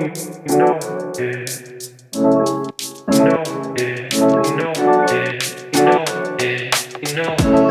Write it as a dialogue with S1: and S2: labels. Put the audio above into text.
S1: you know it. Know it, know it, know it, know.